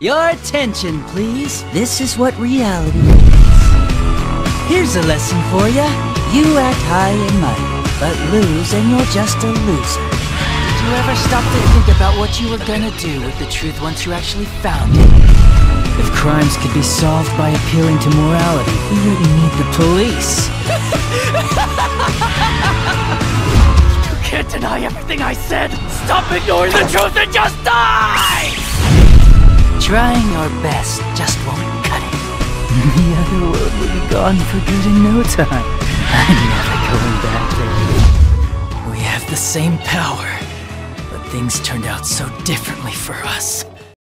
Your attention, please. This is what reality is. Here's a lesson for you. You act high and mighty, but lose and you're just a loser. Did you ever stop to think about what you were gonna do with the truth once you actually found it? If crimes could be solved by appealing to morality, we wouldn't need the police. You can't deny everything I said! Stop ignoring the truth and just die! Trying your best just won't cut it. the other world will be gone for good in no time. I'm never going back there. We have the same power, but things turned out so differently for us.